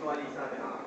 说一下你啊